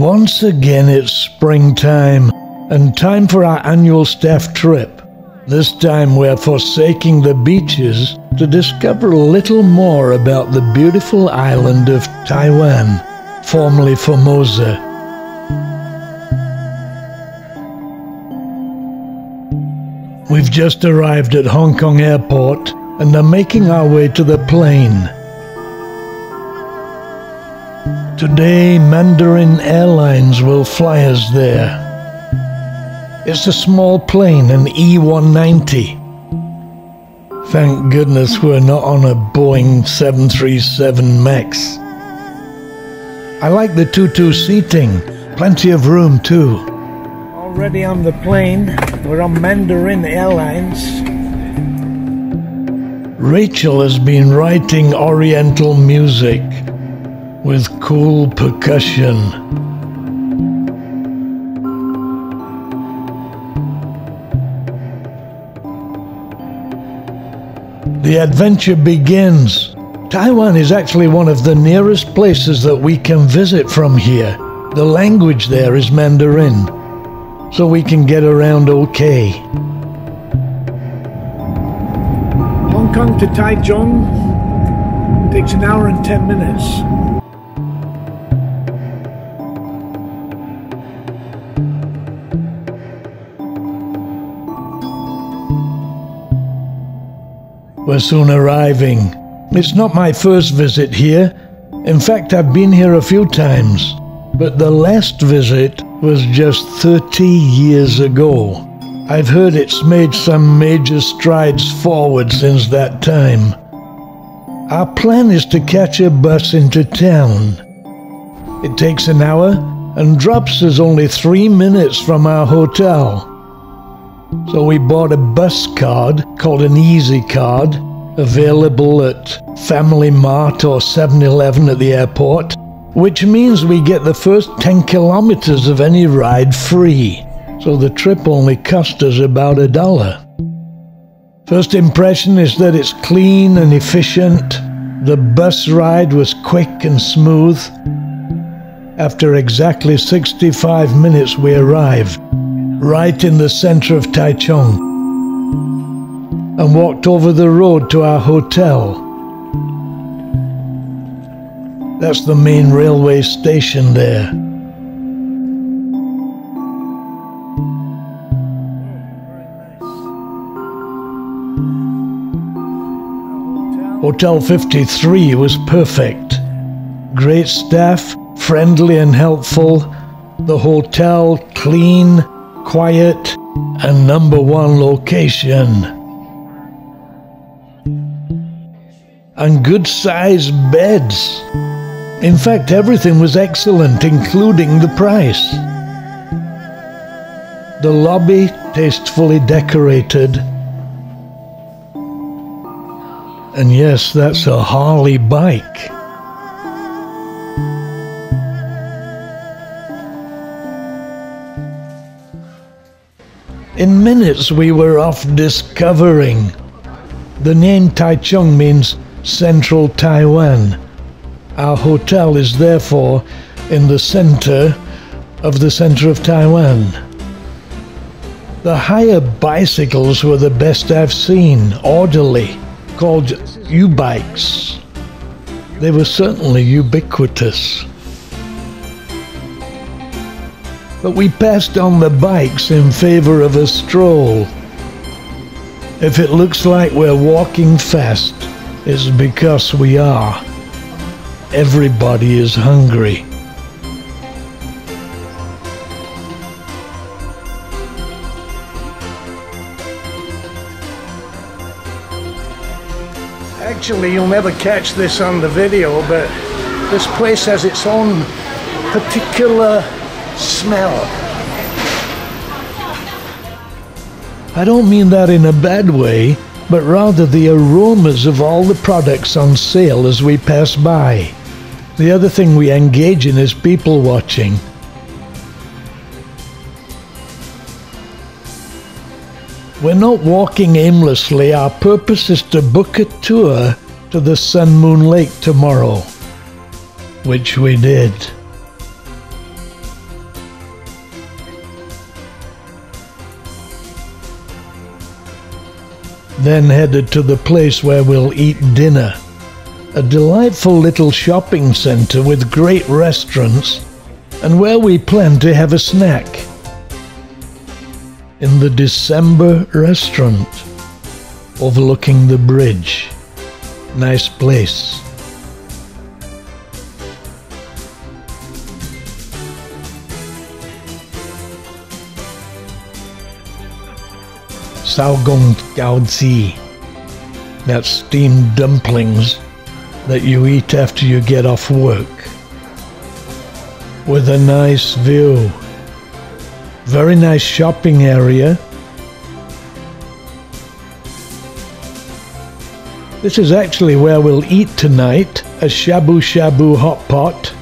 Once again, it's springtime and time for our annual staff trip. This time, we're forsaking the beaches to discover a little more about the beautiful island of Taiwan, formerly Formosa. We've just arrived at Hong Kong Airport and are making our way to the plane. Today, Mandarin Airlines will fly us there. It's a small plane, an E190. Thank goodness we're not on a Boeing 737 MAX. I like the 2-2 seating. Plenty of room too. Already on the plane. We're on Mandarin Airlines. Rachel has been writing oriental music with cool percussion. The adventure begins. Taiwan is actually one of the nearest places that we can visit from here. The language there is Mandarin, so we can get around okay. Hong Kong to Taichung takes an hour and 10 minutes. We're soon arriving. It's not my first visit here. In fact, I've been here a few times. But the last visit was just 30 years ago. I've heard it's made some major strides forward since that time. Our plan is to catch a bus into town. It takes an hour and drops us only three minutes from our hotel. So we bought a bus card called an Easy Card, available at Family Mart or 7 Eleven at the airport, which means we get the first 10 kilometers of any ride free. So the trip only cost us about a dollar. First impression is that it's clean and efficient. The bus ride was quick and smooth. After exactly 65 minutes, we arrived right in the center of Taichung and walked over the road to our hotel. That's the main railway station there. Hotel 53 was perfect. Great staff, friendly and helpful. The hotel clean, quiet, and number one location. And good sized beds. In fact, everything was excellent, including the price. The lobby tastefully decorated. And yes, that's a Harley bike. In minutes, we were off discovering. The name Taichung means Central Taiwan. Our hotel is therefore in the center of the center of Taiwan. The hire bicycles were the best I've seen, orderly, called U-bikes. They were certainly ubiquitous. But we passed on the bikes in favor of a stroll. If it looks like we're walking fast, it's because we are. Everybody is hungry. Actually, you'll never catch this on the video, but this place has its own particular smell. I don't mean that in a bad way, but rather the aromas of all the products on sale as we pass by. The other thing we engage in is people watching. We're not walking aimlessly. Our purpose is to book a tour to the Sun Moon Lake tomorrow, which we did. Then headed to the place where we'll eat dinner. A delightful little shopping centre with great restaurants and where we plan to have a snack. In the December restaurant overlooking the bridge. Nice place. Saogong Gaozi. That's steamed dumplings that you eat after you get off work. With a nice view. Very nice shopping area. This is actually where we'll eat tonight, a shabu shabu hot pot.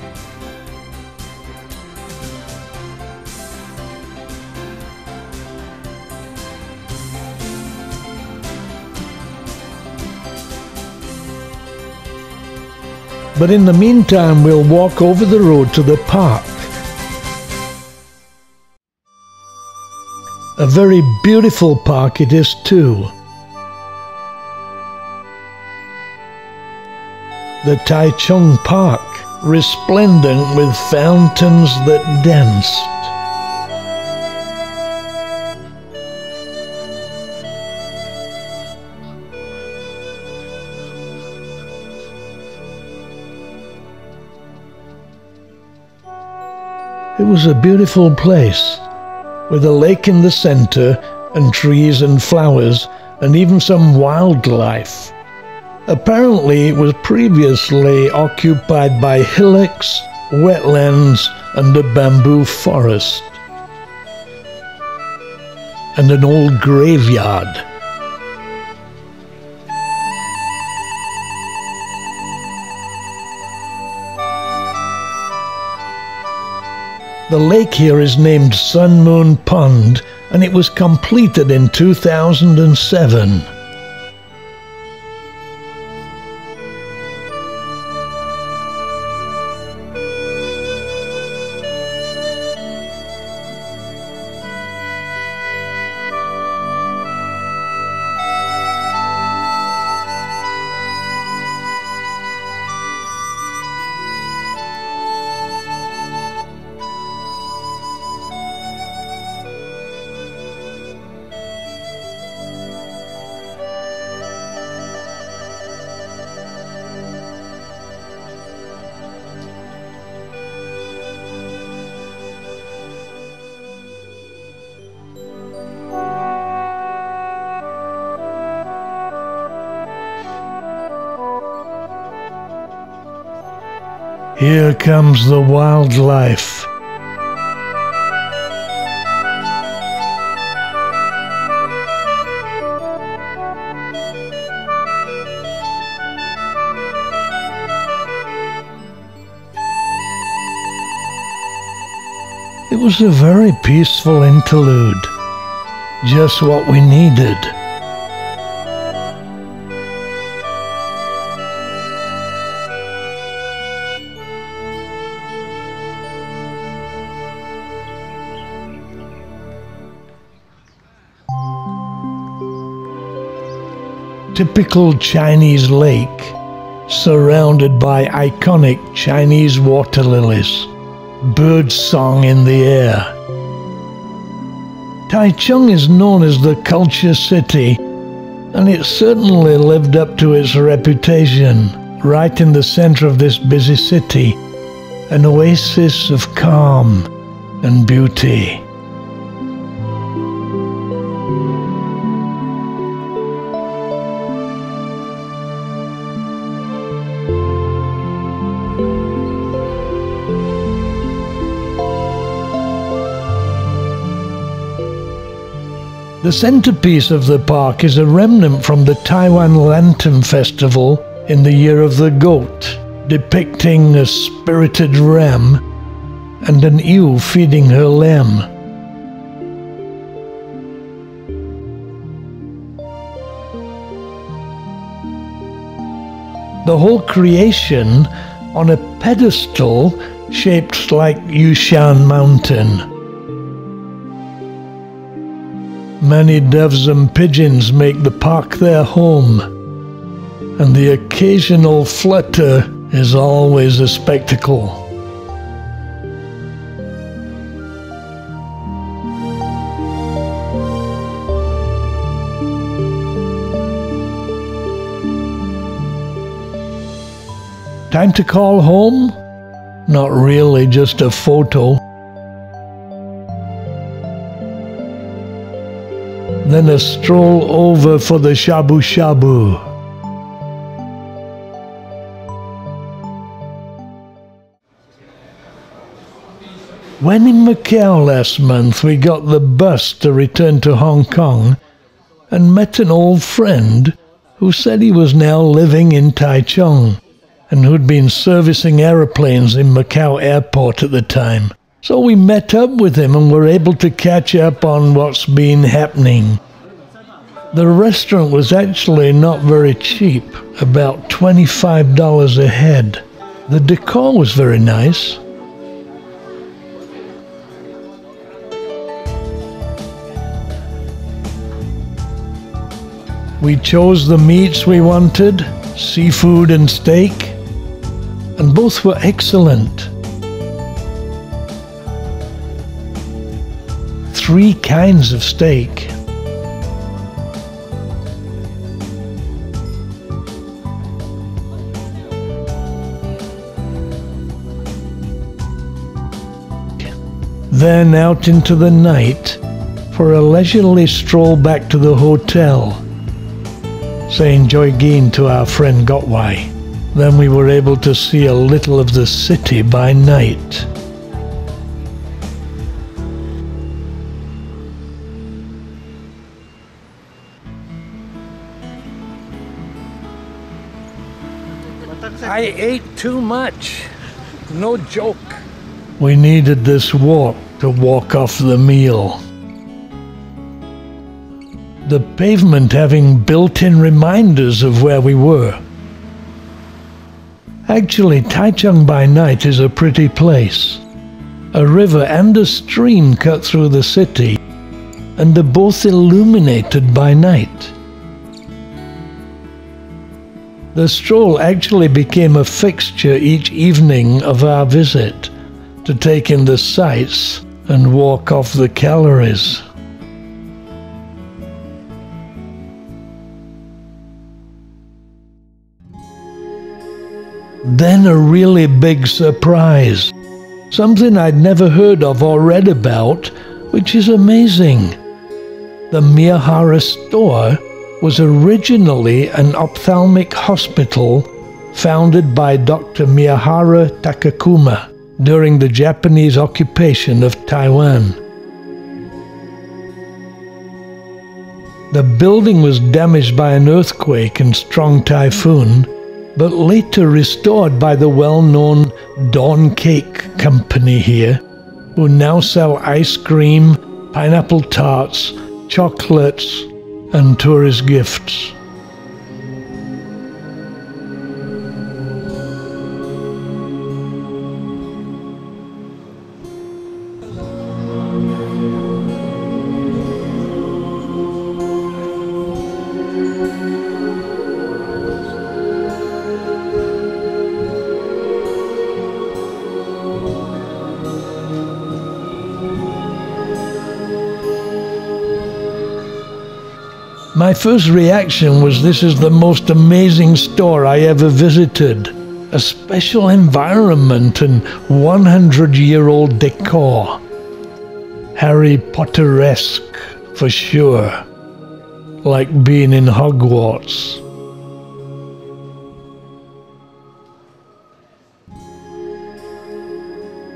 But in the meantime, we'll walk over the road to the park. A very beautiful park it is too. The Taichung Park, resplendent with fountains that danced. Was a beautiful place, with a lake in the center, and trees and flowers, and even some wildlife. Apparently, it was previously occupied by hillocks, wetlands, and a bamboo forest. And an old graveyard. The lake here is named Sun Moon Pond and it was completed in 2007. Here comes the wildlife. It was a very peaceful interlude, just what we needed. Typical Chinese lake surrounded by iconic Chinese water lilies, bird song in the air. Taichung is known as the culture city, and it certainly lived up to its reputation. Right in the center of this busy city, an oasis of calm and beauty. The centerpiece of the park is a remnant from the Taiwan Lantern Festival in the Year of the Goat, depicting a spirited ram and an ewe feeding her lamb. The whole creation on a pedestal shaped like Yushan Mountain. Many doves and pigeons make the park their home, and the occasional flutter is always a spectacle. Time to call home? Not really, just a photo. Then a stroll over for the shabu shabu. When in Macau last month, we got the bus to return to Hong Kong and met an old friend who said he was now living in Taichung and who'd been servicing aeroplanes in Macau airport at the time. So we met up with him and were able to catch up on what's been happening. The restaurant was actually not very cheap, about $25 a head. The decor was very nice. We chose the meats we wanted, seafood and steak and both were excellent. Three kinds of steak. Then out into the night for a leisurely stroll back to the hotel, saying Joy Geen to our friend Gotwai. Then we were able to see a little of the city by night. I ate too much. No joke. We needed this walk to walk off the meal. The pavement having built in reminders of where we were. Actually, Taichung by night is a pretty place. A river and a stream cut through the city, and they're both illuminated by night. The stroll actually became a fixture each evening of our visit to take in the sights and walk off the calories. Then a really big surprise. Something I'd never heard of or read about, which is amazing. The Miyahara store was originally an ophthalmic hospital founded by Dr. Miyahara Takekuma during the Japanese occupation of Taiwan. The building was damaged by an earthquake and strong typhoon, but later restored by the well-known Dawn Cake Company here, who now sell ice cream, pineapple tarts, chocolates, and tourist gifts. My first reaction was this is the most amazing store I ever visited. A special environment and 100 year old decor. Harry Potteresque, for sure. Like being in Hogwarts.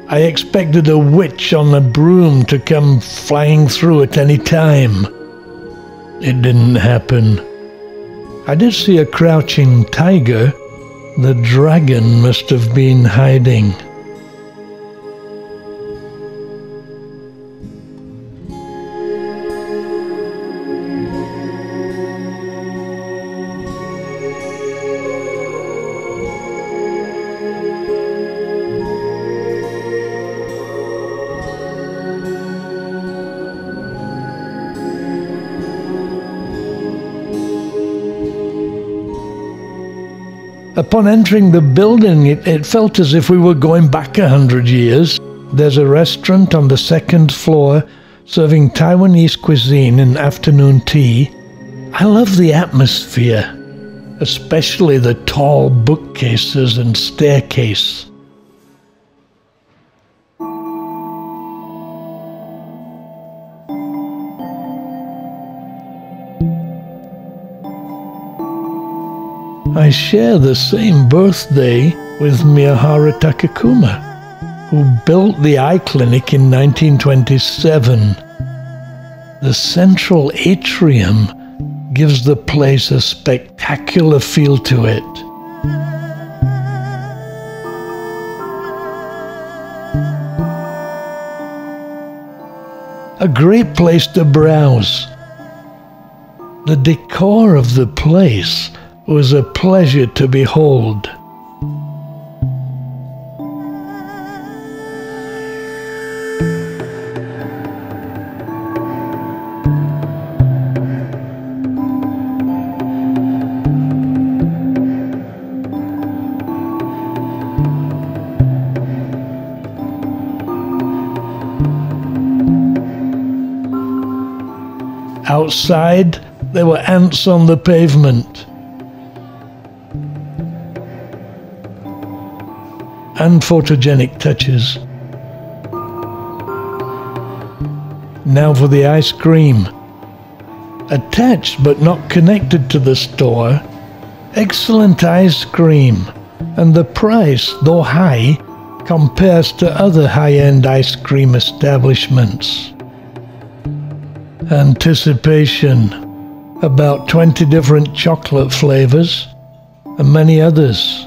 I expected a witch on a broom to come flying through at any time. It didn't happen. I did see a crouching tiger. The dragon must have been hiding. Upon entering the building, it, it felt as if we were going back a hundred years. There's a restaurant on the second floor serving Taiwanese cuisine and afternoon tea. I love the atmosphere, especially the tall bookcases and staircase. I share the same birthday with Miyahara Takekuma, who built the eye clinic in 1927. The central atrium gives the place a spectacular feel to it. A great place to browse. The decor of the place was a pleasure to behold. Outside, there were ants on the pavement. And photogenic touches. Now for the ice cream. Attached but not connected to the store, excellent ice cream, and the price, though high, compares to other high-end ice cream establishments. Anticipation. About 20 different chocolate flavors, and many others.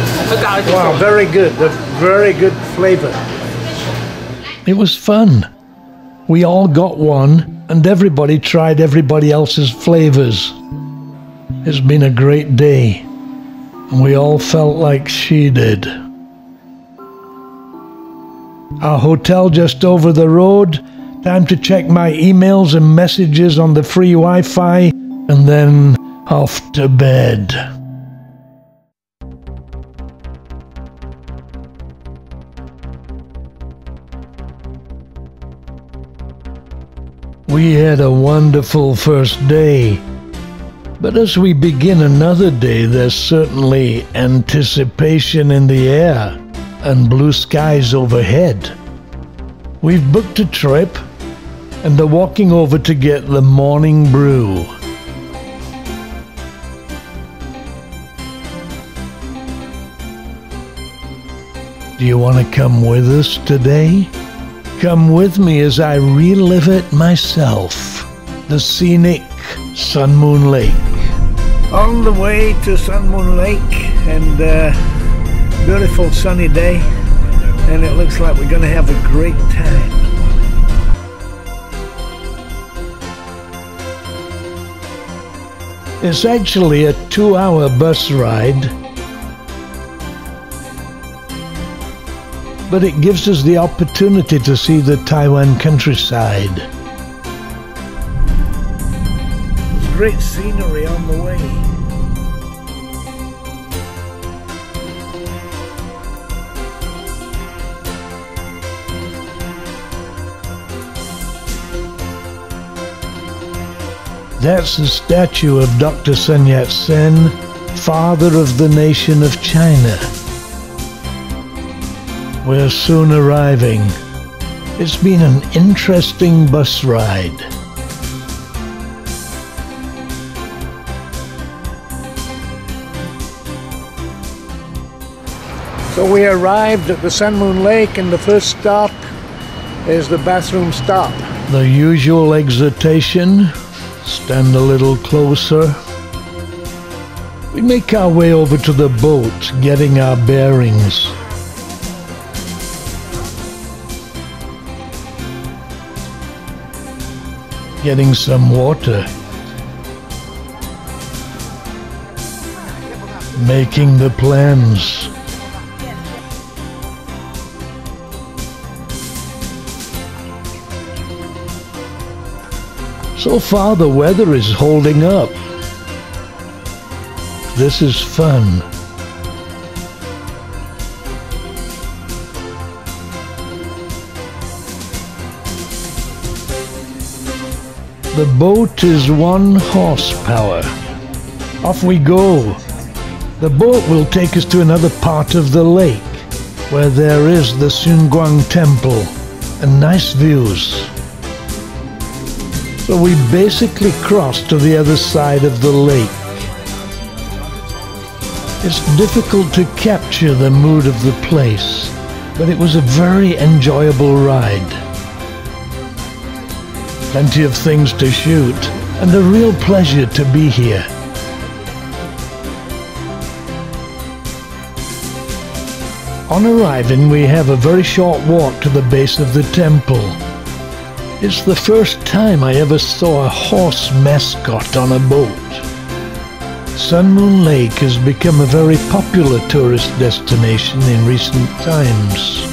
Wow, very good. A very good flavor. It was fun. We all got one, and everybody tried everybody else's flavors. It's been a great day, and we all felt like she did. Our hotel just over the road. Time to check my emails and messages on the free Wi Fi, and then off to bed. We had a wonderful first day. But as we begin another day, there's certainly anticipation in the air and blue skies overhead. We've booked a trip and are walking over to get the morning brew. Do you want to come with us today? Come with me as I relive it myself. The scenic Sun Moon Lake. On the way to Sun Moon Lake and uh, beautiful sunny day. And it looks like we're going to have a great time. It's actually a two hour bus ride, but it gives us the opportunity to see the Taiwan countryside. Great scenery on the way. That's the statue of Dr. Sun Yat sen, father of the nation of China. We're soon arriving. It's been an interesting bus ride. So we arrived at the Sun Moon Lake and the first stop is the bathroom stop. The usual exhortation, stand a little closer. We make our way over to the boat, getting our bearings. Getting some water. Making the plans. So far the weather is holding up. This is fun. The boat is one horsepower. Off we go. The boat will take us to another part of the lake, where there is the Xuanguang Temple and nice views. So we basically cross to the other side of the lake. It's difficult to capture the mood of the place, but it was a very enjoyable ride. Plenty of things to shoot, and a real pleasure to be here. On arriving, we have a very short walk to the base of the temple. It's the first time I ever saw a horse mascot on a boat. Sun Moon Lake has become a very popular tourist destination in recent times.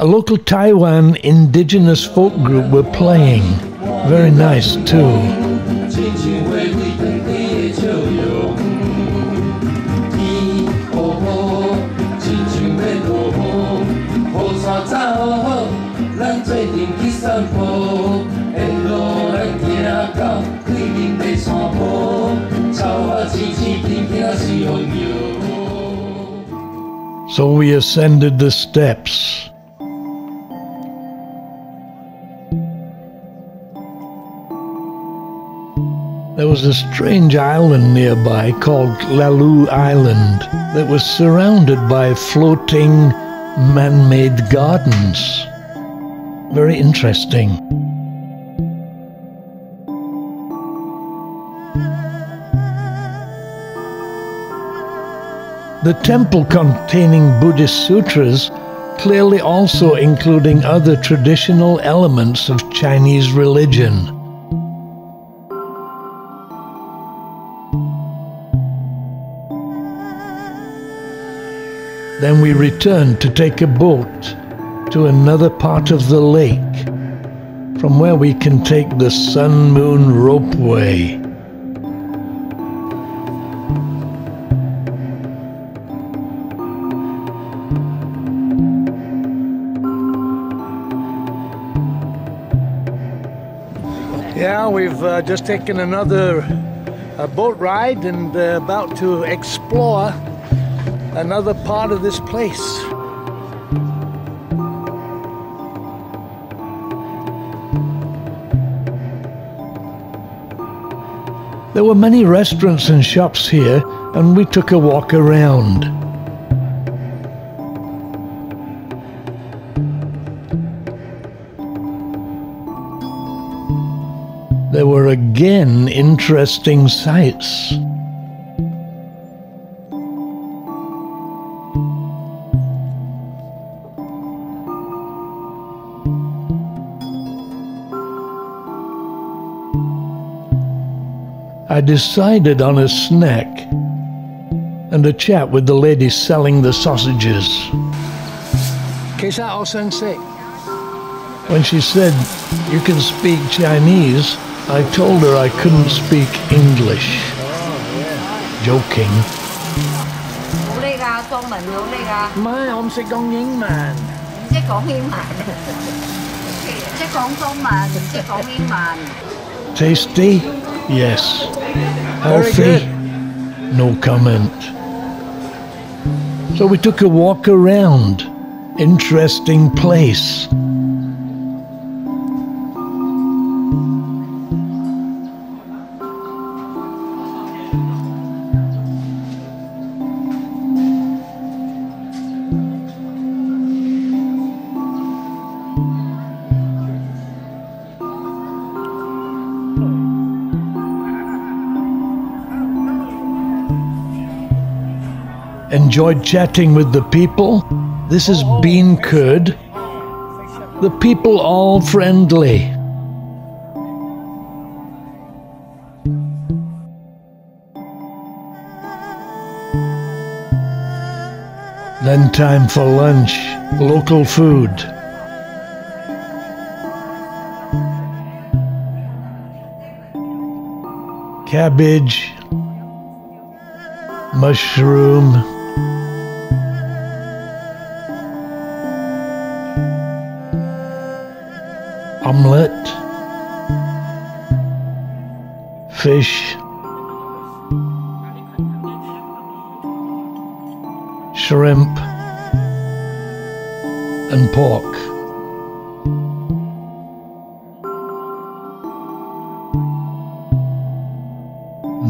A local Taiwan indigenous folk group were playing. Very nice too. So we ascended the steps. Was a strange island nearby called Lalu Island that was surrounded by floating man-made gardens. Very interesting. The temple containing Buddhist sutras clearly also including other traditional elements of Chinese religion. Then we returned to take a boat to another part of the lake, from where we can take the Sun Moon Ropeway. Yeah, we've uh, just taken another uh, boat ride and uh, about to explore another part of this place. There were many restaurants and shops here, and we took a walk around. There were again interesting sights. I decided on a snack and a chat with the lady selling the sausages. Kesa Sensei. When she said, You can speak Chinese, I told her I couldn't speak English. Joking. 好叻㗎，中文好叻㗎，唔系，我唔识讲英文。唔识讲英文，识讲中文，唔识讲英文。 Tasty? Yes. Healthy? No comment. So we took a walk around. Interesting place. Enjoyed chatting with the people. This is Bean Curd. The people all friendly. Then time for lunch, local food. Cabbage, mushroom, omelette, fish, shrimp, and pork.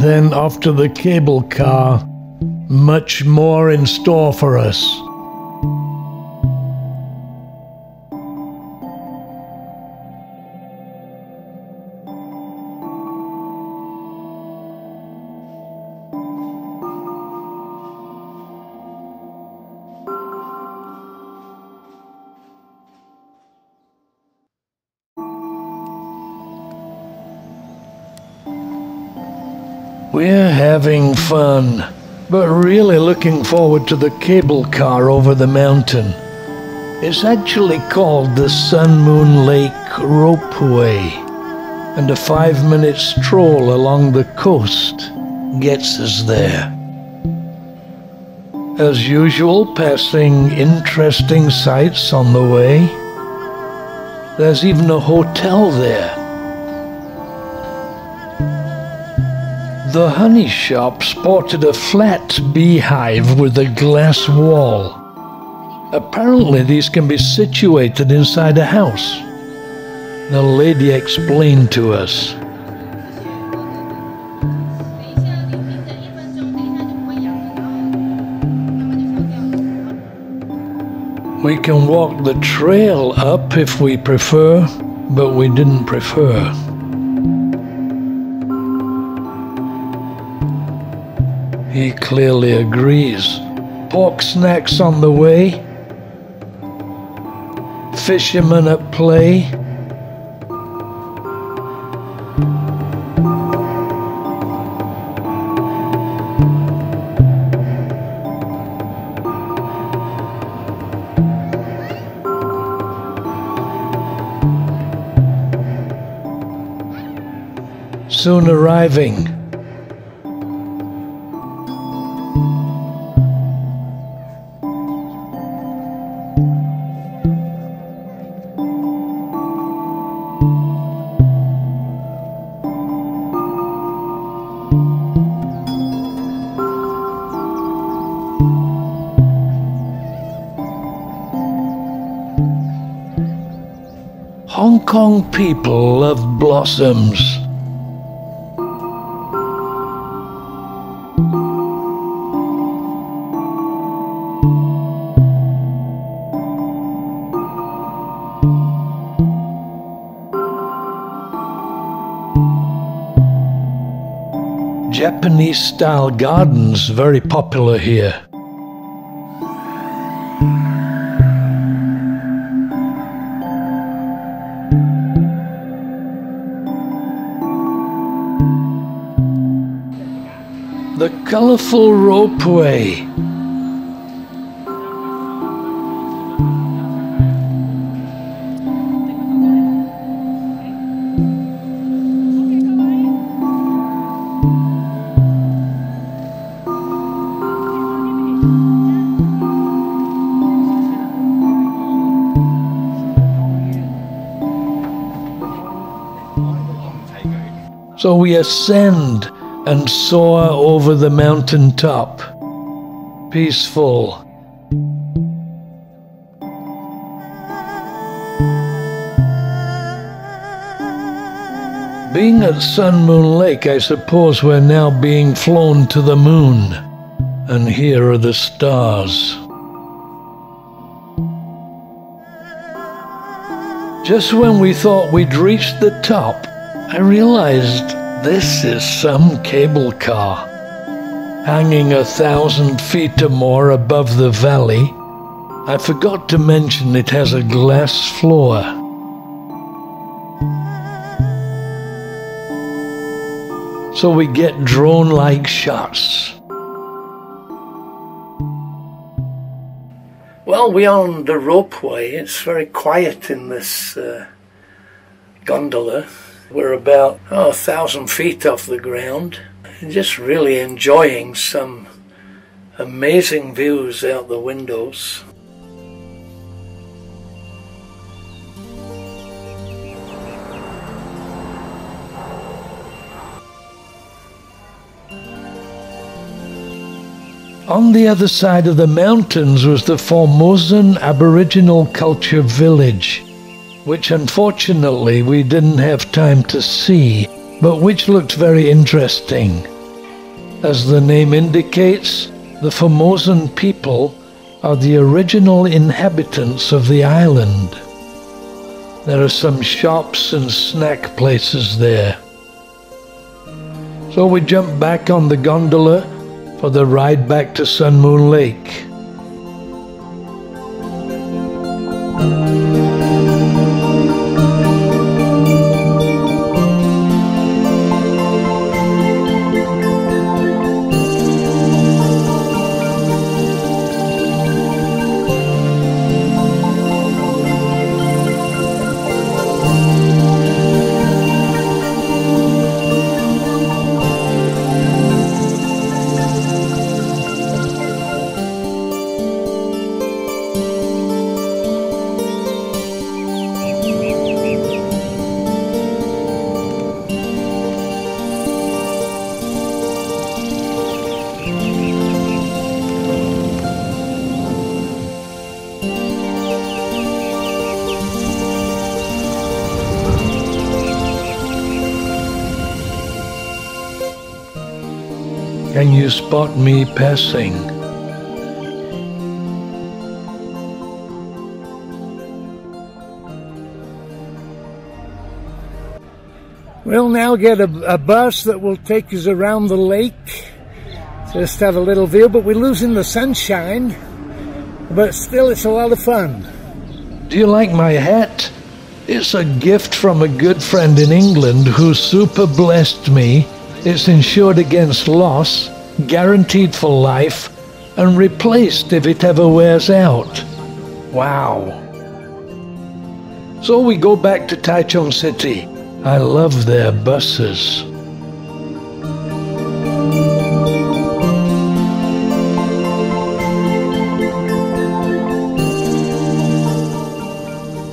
Then to the cable car, much more in store for us. We're having fun, but really looking forward to the cable car over the mountain. It's actually called the Sun Moon Lake Ropeway, and a five minute stroll along the coast gets us there. As usual, passing interesting sights on the way. There's even a hotel there. The honey shop sported a flat beehive with a glass wall. Apparently, these can be situated inside a house. The lady explained to us. We can walk the trail up if we prefer, but we didn't prefer. He clearly agrees. Pork snacks on the way. Fishermen at play. Soon arriving. Blossoms. Japanese style gardens very popular here. Colorful ropeway. So we ascend and soar over the mountain top. Peaceful. Being at Sun Moon Lake, I suppose we're now being flown to the moon. And here are the stars. Just when we thought we'd reached the top, I realized this is some cable car. Hanging a thousand feet or more above the valley, I forgot to mention it has a glass floor. So we get drone like shots. Well, we are on the ropeway. It's very quiet in this uh, gondola. We're about oh, a thousand feet off the ground. Just really enjoying some amazing views out the windows. On the other side of the mountains was the Formosan Aboriginal Culture Village, which unfortunately we didn't have time to see, but which looked very interesting. As the name indicates, the Formosan people are the original inhabitants of the island. There are some shops and snack places there. So we jumped back on the gondola for the ride back to Sun Moon Lake. Spot me passing? We'll now get a, a bus that will take us around the lake. Just have a little view, but we're losing the sunshine. But still, it's a lot of fun. Do you like my hat? It's a gift from a good friend in England who super blessed me. It's insured against loss, guaranteed for life, and replaced if it ever wears out. Wow. So we go back to Taichung City. I love their buses.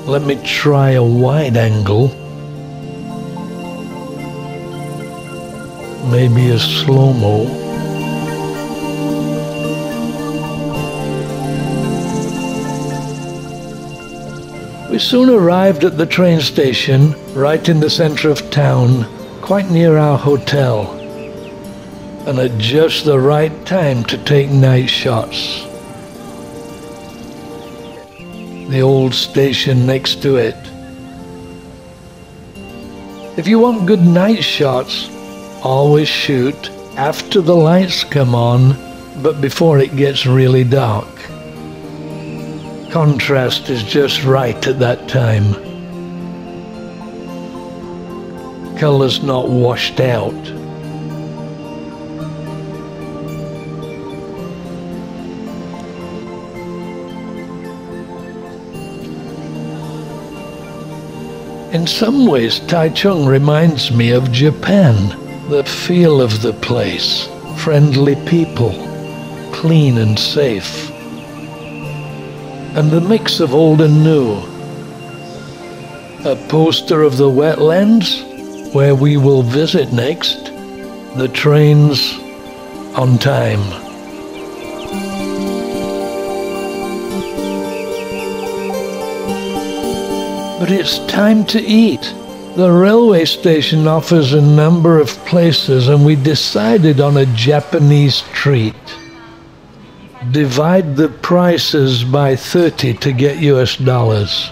Let me try a wide angle. Maybe a slow-mo. We soon arrived at the train station, right in the center of town, quite near our hotel, and at just the right time to take night shots. The old station next to it. If you want good night shots, always shoot after the lights come on, but before it gets really dark contrast is just right at that time. Colors not washed out. In some ways, Taichung reminds me of Japan. The feel of the place, friendly people, clean and safe and the mix of old and new. A poster of the wetlands, where we will visit next, the trains on time. But it's time to eat. The railway station offers a number of places, and we decided on a Japanese treat divide the prices by 30 to get US dollars.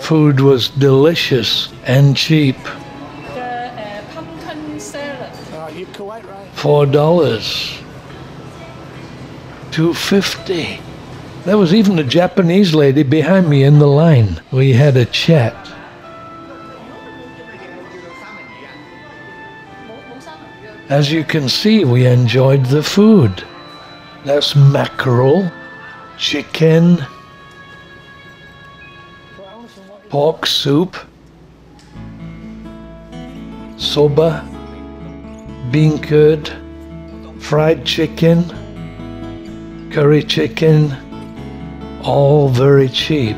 Food was delicious and cheap. Four dollars. Two fifty. There was even a Japanese lady behind me in the line. We had a chat. As you can see, we enjoyed the food. That's mackerel, chicken, pork soup, soba, bean curd, fried chicken, curry chicken, all very cheap.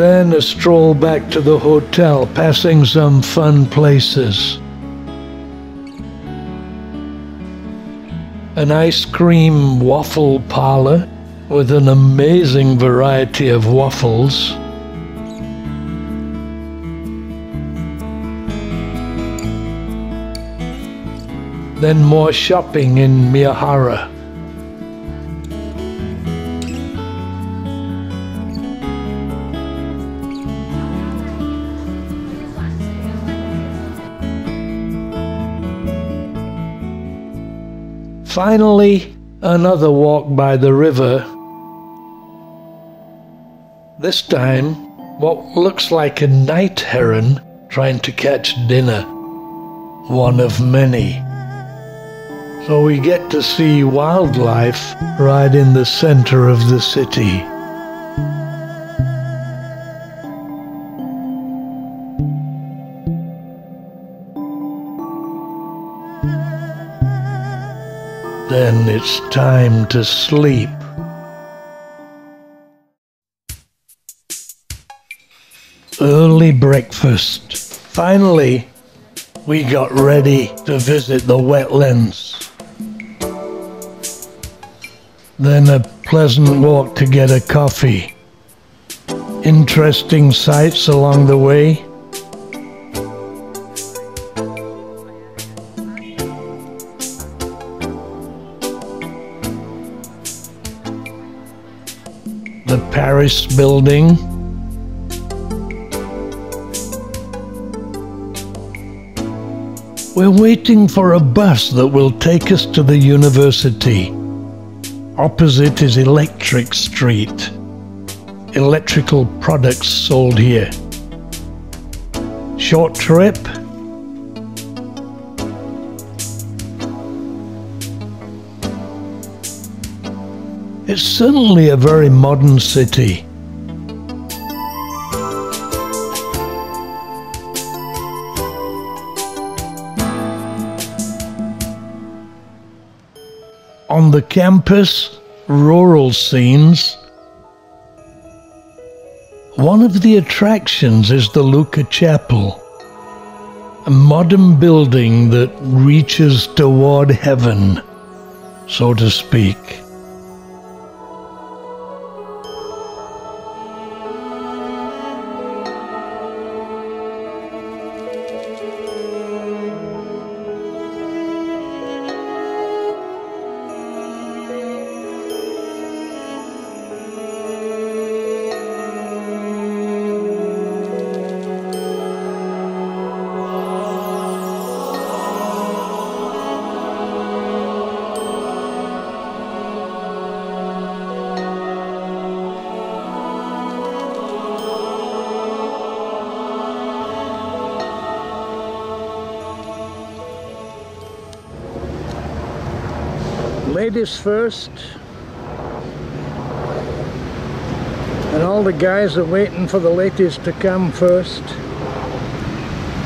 Then a stroll back to the hotel, passing some fun places. An ice cream waffle parlor with an amazing variety of waffles. Then more shopping in Miyahara. Finally, another walk by the river. This time, what looks like a night heron trying to catch dinner. One of many. So we get to see wildlife right in the center of the city. Then it's time to sleep. Early breakfast. Finally, we got ready to visit the wetlands. Then a pleasant walk to get a coffee. Interesting sights along the way. Building. We're waiting for a bus that will take us to the university. Opposite is Electric Street. Electrical products sold here. Short trip. It's certainly a very modern city. On the campus, rural scenes. One of the attractions is the Luce Chapel, a modern building that reaches toward heaven, so to speak. Ladies first. And all the guys are waiting for the ladies to come first.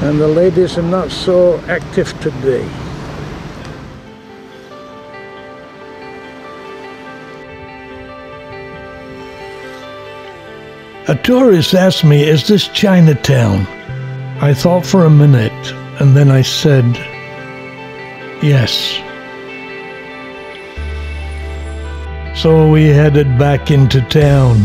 And the ladies are not so active today. A tourist asked me, is this Chinatown? I thought for a minute and then I said, yes. so we headed back into town.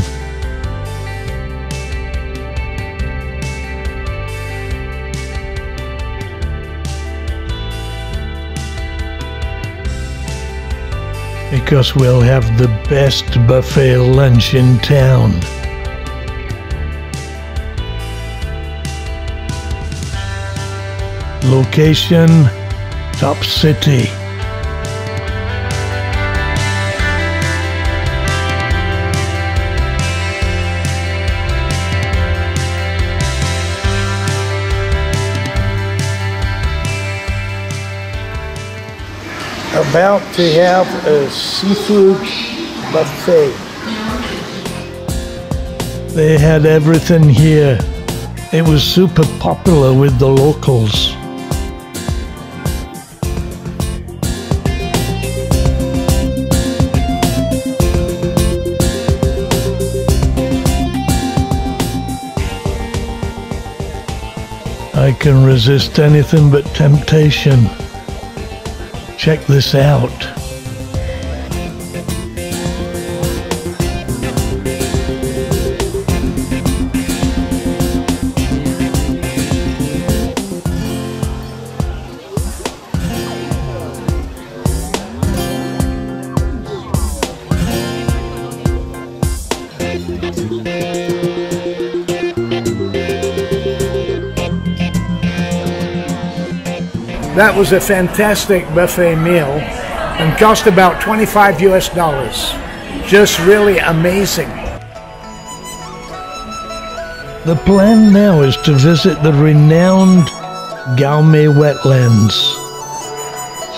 Because we'll have the best buffet lunch in town. Location, Top City. About to have a seafood buffet. They had everything here. It was super popular with the locals. I can resist anything but temptation. Check this out. That was a fantastic buffet meal and cost about 25 US dollars. Just really amazing. The plan now is to visit the renowned Gaomei wetlands.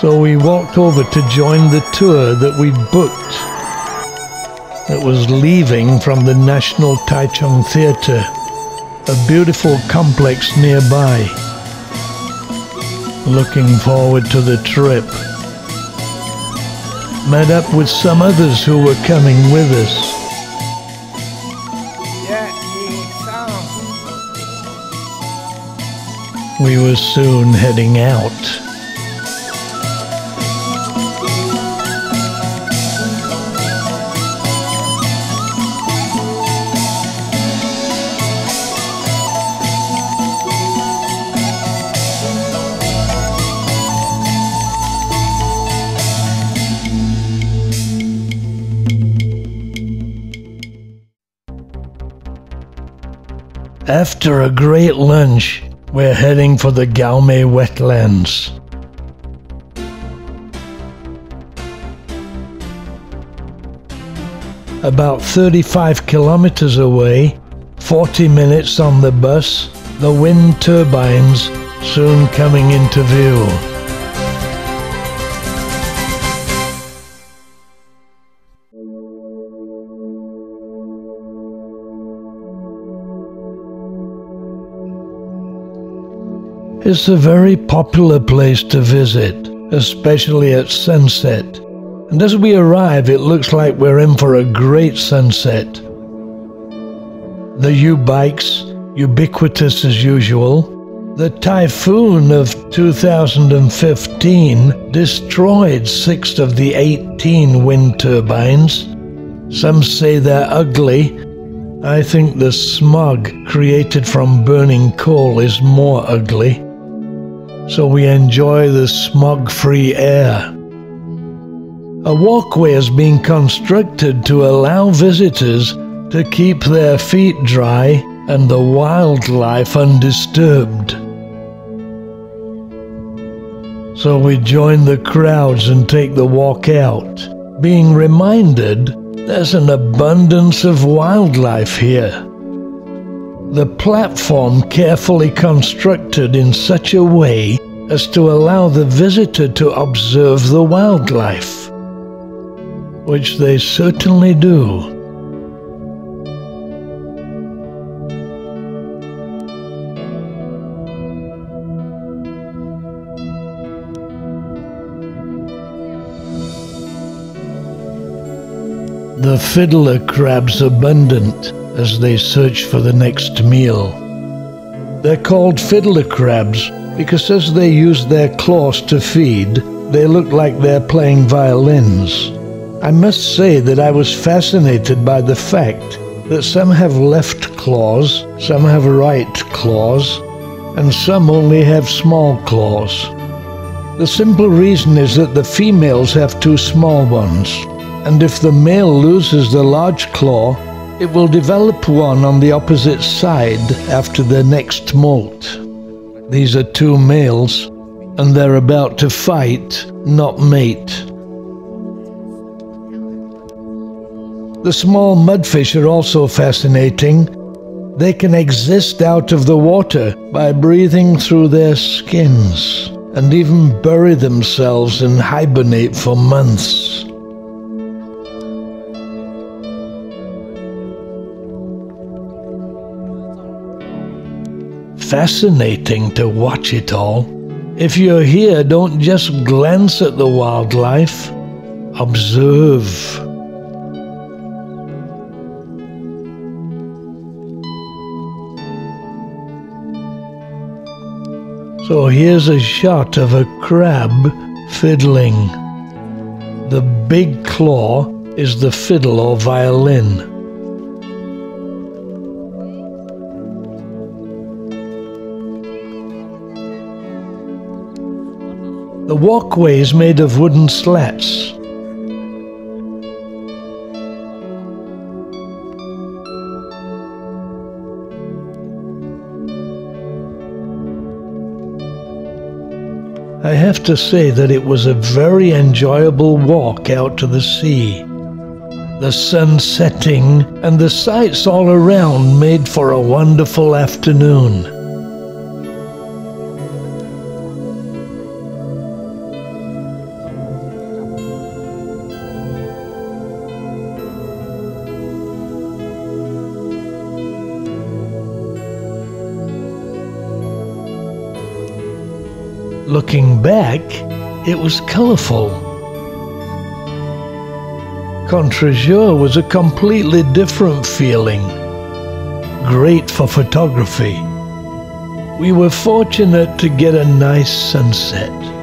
So we walked over to join the tour that we'd booked that was leaving from the National Taichung Theatre, a beautiful complex nearby. Looking forward to the trip. Met up with some others who were coming with us. We were soon heading out. After a great lunch, we're heading for the Gaomei wetlands. About 35 kilometers away, 40 minutes on the bus, the wind turbines soon coming into view. It's a very popular place to visit, especially at sunset. And as we arrive, it looks like we're in for a great sunset. The U-bikes, ubiquitous as usual. The typhoon of 2015 destroyed six of the 18 wind turbines. Some say they're ugly. I think the smog created from burning coal is more ugly so we enjoy the smog free air. A walkway is being constructed to allow visitors to keep their feet dry and the wildlife undisturbed. So we join the crowds and take the walk out, being reminded there's an abundance of wildlife here. The platform carefully constructed in such a way as to allow the visitor to observe the wildlife, which they certainly do. The fiddler crab's abundant as they search for the next meal. They're called fiddler crabs because as they use their claws to feed, they look like they're playing violins. I must say that I was fascinated by the fact that some have left claws, some have right claws, and some only have small claws. The simple reason is that the females have two small ones and if the male loses the large claw, it will develop one on the opposite side after the next molt. These are two males, and they're about to fight, not mate. The small mudfish are also fascinating. They can exist out of the water by breathing through their skins and even bury themselves and hibernate for months. Fascinating to watch it all. If you're here, don't just glance at the wildlife, observe. So here's a shot of a crab fiddling. The big claw is the fiddle or violin. The walkway is made of wooden slats. I have to say that it was a very enjoyable walk out to the sea. The sun setting and the sights all around made for a wonderful afternoon. Looking back, it was colourful. Contre was a completely different feeling. Great for photography. We were fortunate to get a nice sunset.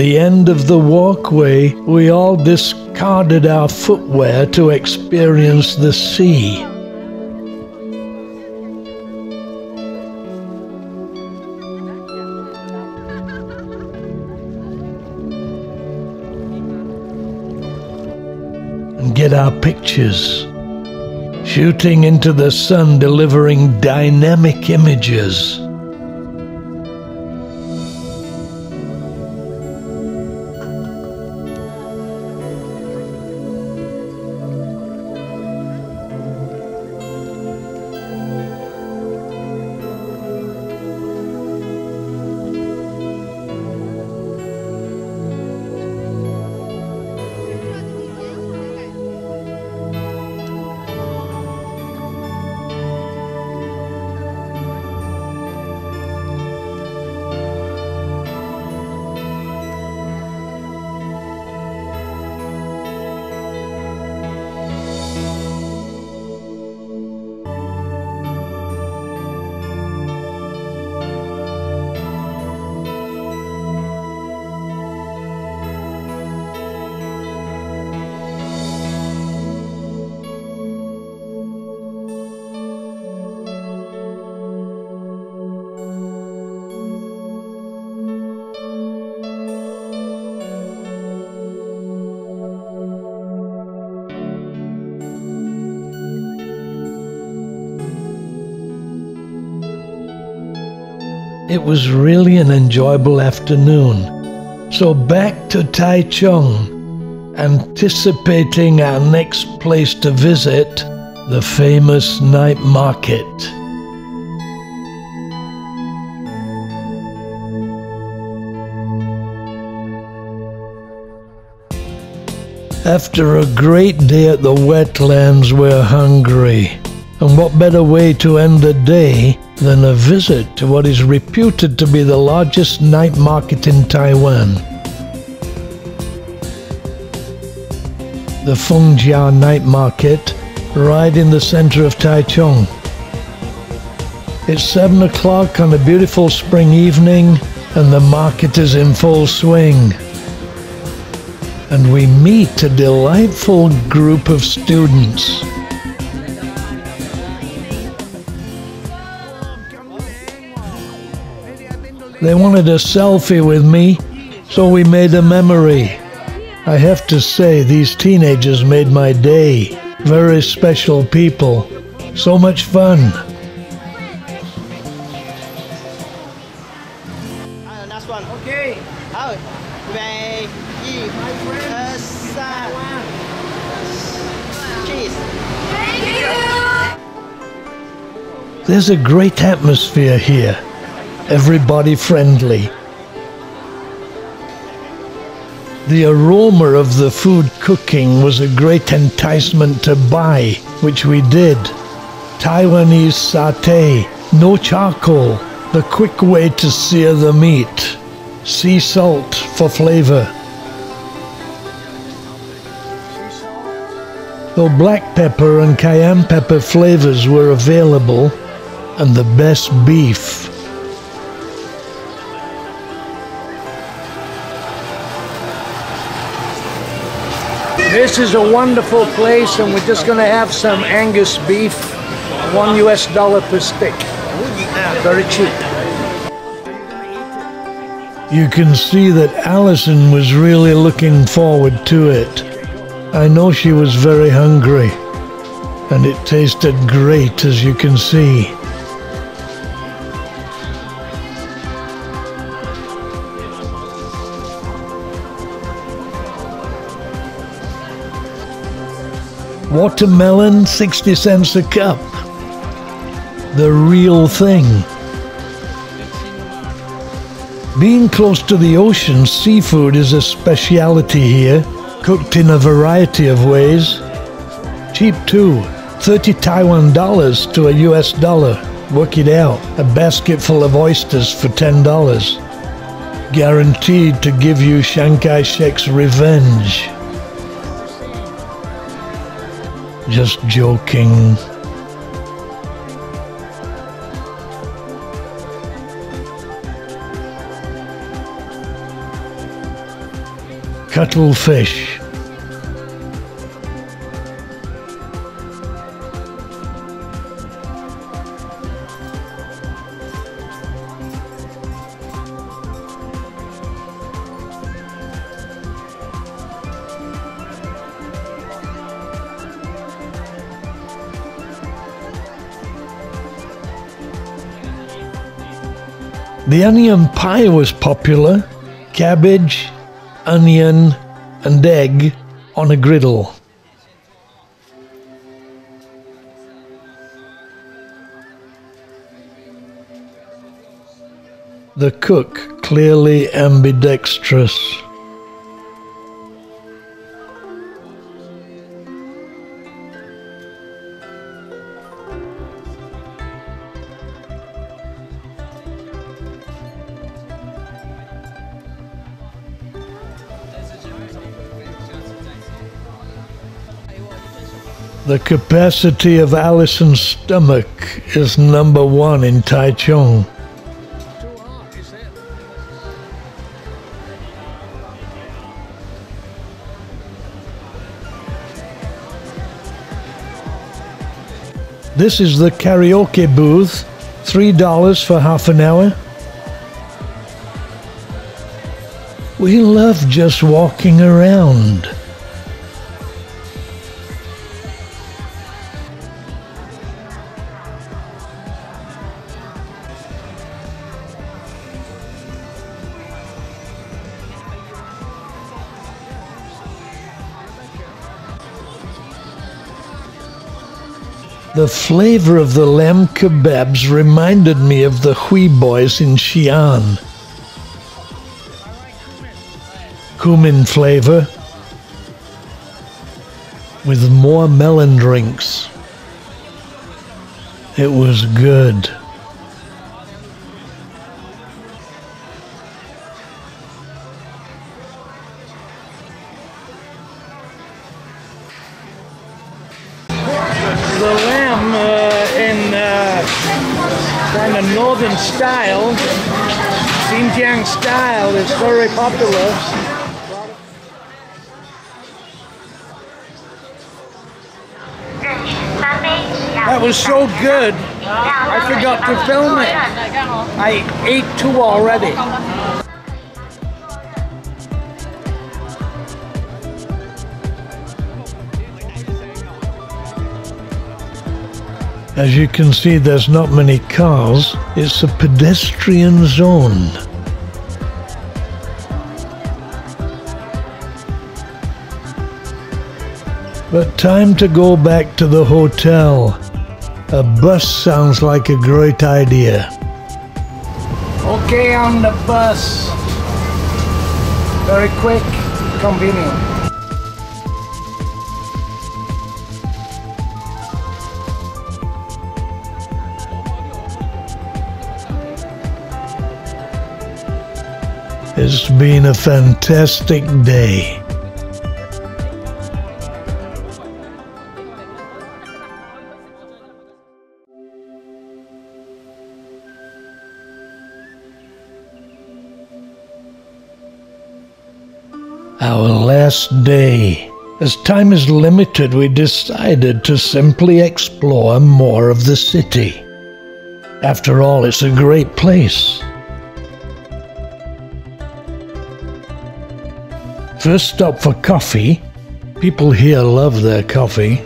The end of the walkway, we all discarded our footwear to experience the sea. And get our pictures. Shooting into the sun, delivering dynamic images. It was really an enjoyable afternoon. So back to Taichung, anticipating our next place to visit, the famous night market. After a great day at the wetlands, we're hungry. And what better way to end the day than a visit to what is reputed to be the largest night market in Taiwan? The Fengjia Night Market, right in the center of Taichung. It's 7 o'clock on a beautiful spring evening, and the market is in full swing. And we meet a delightful group of students. They wanted a selfie with me, so we made a memory. I have to say, these teenagers made my day. Very special people. So much fun. Last one. Okay. Về gì? Sa. Cheese. There's a great atmosphere here. Everybody friendly. The aroma of the food cooking was a great enticement to buy, which we did. Taiwanese satay, no charcoal, the quick way to sear the meat. Sea salt for flavor. Though black pepper and cayenne pepper flavors were available, and the best beef. This is a wonderful place, and we're just going to have some Angus beef, one US dollar per stick. Very cheap. You can see that Allison was really looking forward to it. I know she was very hungry, and it tasted great as you can see. Watermelon, 60 cents a cup. The real thing. Being close to the ocean, seafood is a speciality here, cooked in a variety of ways. Cheap too, 30 Taiwan dollars to a US dollar. Work it out, a basket full of oysters for $10. Guaranteed to give you Chiang Kai-shek's revenge. Just joking. Cuttlefish. The onion pie was popular. Cabbage, onion, and egg on a griddle. The cook clearly ambidextrous. The capacity of Allison's stomach is number one in Taichung. This is the karaoke booth, $3 for half an hour. We love just walking around. The flavor of the lamb kebabs reminded me of the Hui boys in Xi'an. Cumin flavor, with more melon drinks. It was good. Style, Xinjiang style, is very popular. That was so good, I forgot to film it. I ate two already. As you can see, there's not many cars. It's a pedestrian zone. But time to go back to the hotel. A bus sounds like a great idea. Okay, on the bus. Very quick, convenient. Been a fantastic day. Our last day. As time is limited, we decided to simply explore more of the city. After all, it's a great place. First stop for coffee. People here love their coffee.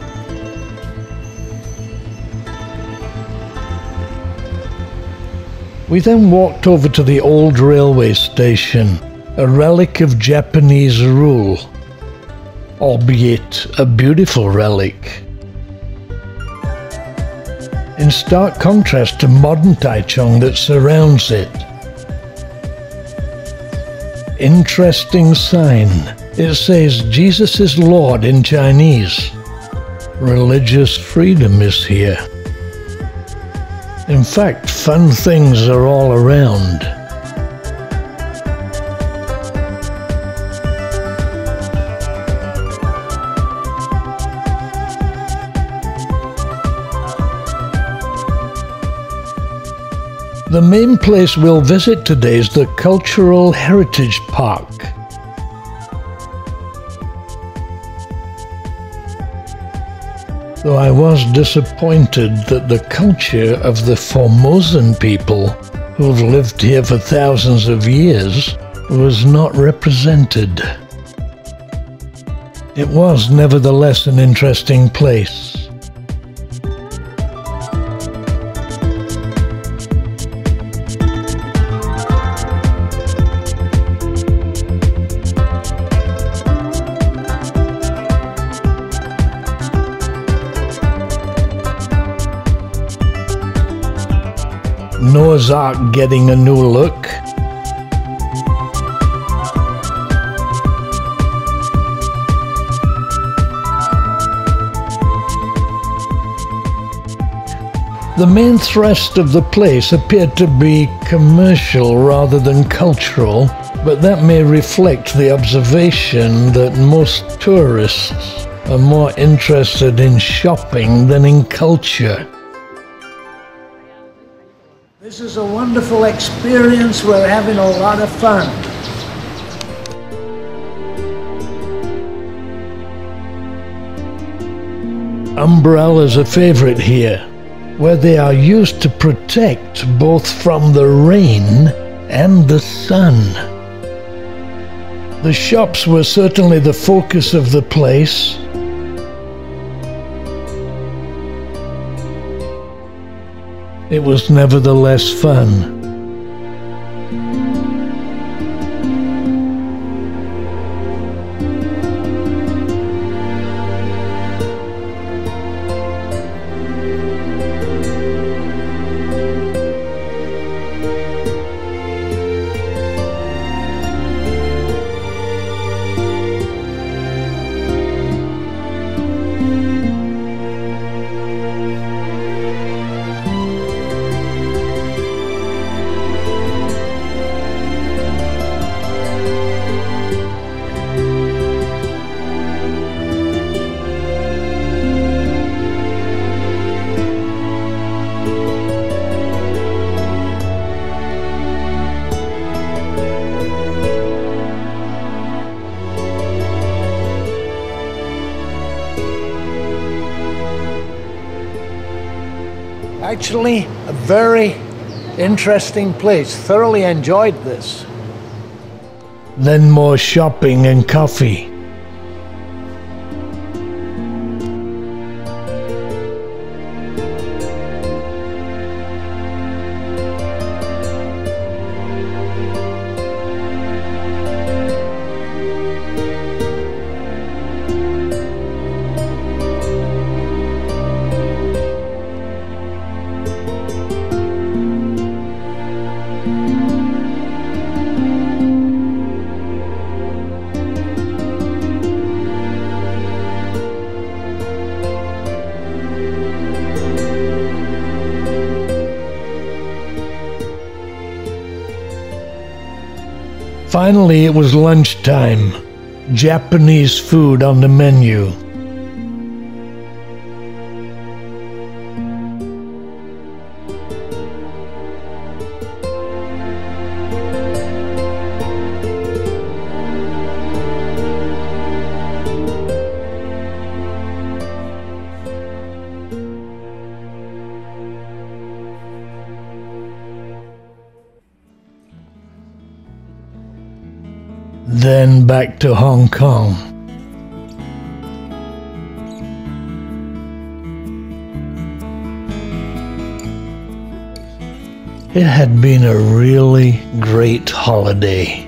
We then walked over to the old railway station, a relic of Japanese rule, albeit a beautiful relic. In stark contrast to modern Taichung that surrounds it. Interesting sign. It says Jesus is Lord in Chinese. Religious freedom is here. In fact, fun things are all around. The main place we'll visit today is the Cultural Heritage Park. Though I was disappointed that the culture of the Formosan people, who've lived here for thousands of years, was not represented. It was nevertheless an interesting place. Noah's Ark getting a new look. The main thrust of the place appeared to be commercial rather than cultural, but that may reflect the observation that most tourists are more interested in shopping than in culture. This is a wonderful experience. We're having a lot of fun. Umbrellas are a favorite here, where they are used to protect both from the rain and the sun. The shops were certainly the focus of the place. It was nevertheless fun. Actually, a very interesting place. Thoroughly enjoyed this. Then more shopping and coffee. Finally, it was lunchtime. Japanese food on the menu. Back to Hong Kong. It had been a really great holiday.